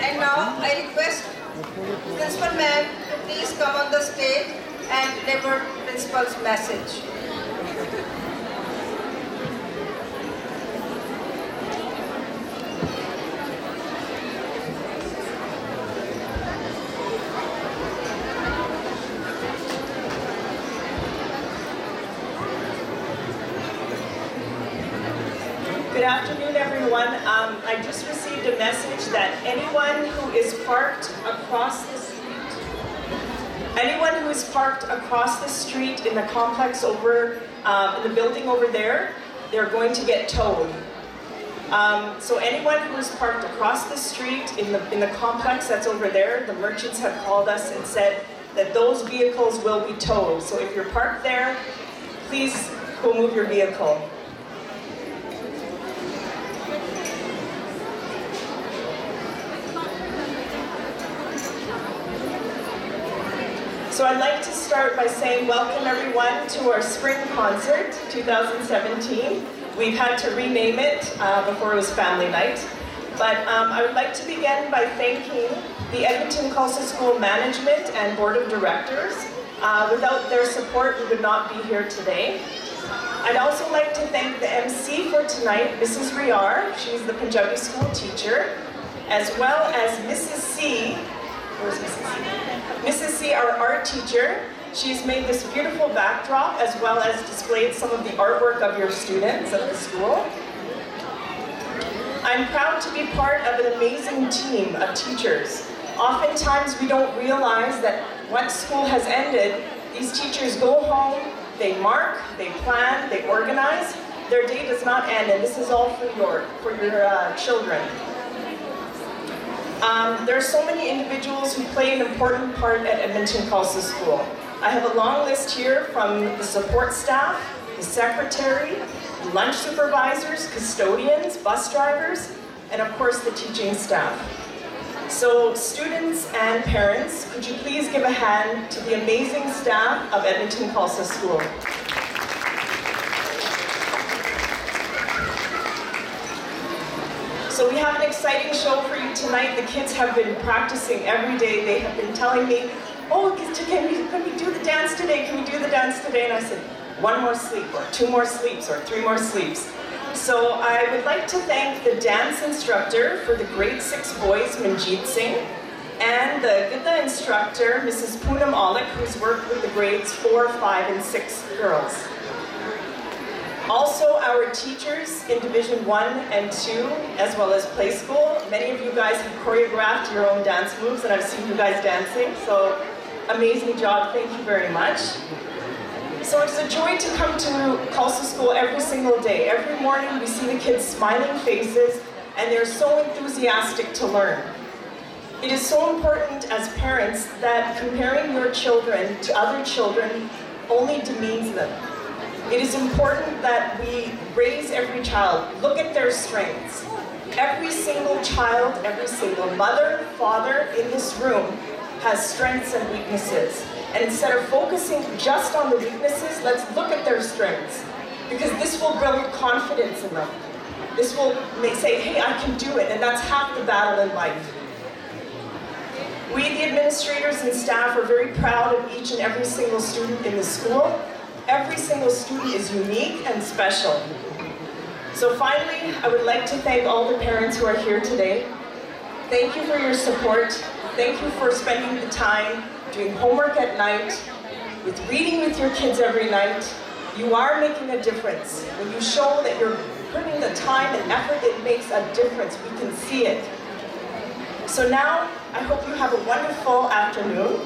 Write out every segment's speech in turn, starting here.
And now I request Principal Ma'am to please come on the stage and deliver Principal's message. Good afternoon, everyone. Um, I just received a message that anyone who is parked across the street, anyone who is parked across the street in the complex over, um, in the building over there, they're going to get towed. Um, so anyone who is parked across the street in the, in the complex that's over there, the merchants have called us and said that those vehicles will be towed. So if you're parked there, please go move your vehicle. So I'd like to start by saying welcome everyone to our spring concert 2017. We've had to rename it uh, before it was family night. But um, I would like to begin by thanking the Edmonton Khalsa School Management and Board of Directors. Uh, without their support, we would not be here today. I'd also like to thank the MC for tonight, Mrs. Riar, she's the Punjabi school teacher, as well as Mrs. C, where's Mrs. C? Mrs. C, our art teacher, she's made this beautiful backdrop as well as displayed some of the artwork of your students at the school. I'm proud to be part of an amazing team of teachers. Oftentimes we don't realize that once school has ended, these teachers go home, they mark, they plan, they organize. Their day does not end, and this is all for your, for your uh, children. Um, there are so many individuals who play an important part at Edmonton Khalsa School. I have a long list here from the support staff, the secretary, lunch supervisors, custodians, bus drivers, and of course the teaching staff. So students and parents, could you please give a hand to the amazing staff of Edmonton Khalsa School. So we have an exciting show for you tonight. The kids have been practicing every day. They have been telling me, oh, can we, can we do the dance today? Can we do the dance today? And I said, one more sleep, or two more sleeps, or three more sleeps. So I would like to thank the dance instructor for the grade six boys, Manjeet Singh, and the Giddha instructor, Mrs. Poonam Aulakh, who's worked with the grades four, five, and six girls. Also, our teachers in Division 1 and 2, as well as Play School, many of you guys have choreographed your own dance moves, and I've seen you guys dancing, so amazing job, thank you very much. So it's a joy to come to Khalsa School every single day. Every morning we see the kids' smiling faces, and they're so enthusiastic to learn. It is so important as parents that comparing your children to other children only demeans them. It is important that we raise every child, look at their strengths. Every single child, every single mother, father in this room has strengths and weaknesses. And instead of focusing just on the weaknesses, let's look at their strengths. Because this will build confidence in them. This will make, say, hey, I can do it, and that's half the battle in life. We, the administrators and staff, are very proud of each and every single student in the school. Every single student is unique and special. So finally, I would like to thank all the parents who are here today. Thank you for your support. Thank you for spending the time doing homework at night, with reading with your kids every night. You are making a difference. When you show that you're putting the time and effort, it makes a difference. We can see it. So now, I hope you have a wonderful afternoon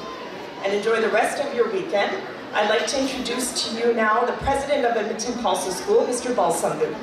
and enjoy the rest of your weekend. I'd like to introduce to you now the president of Edmonton Khalsa School, Mr. Balsandhu.